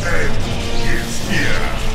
end is here.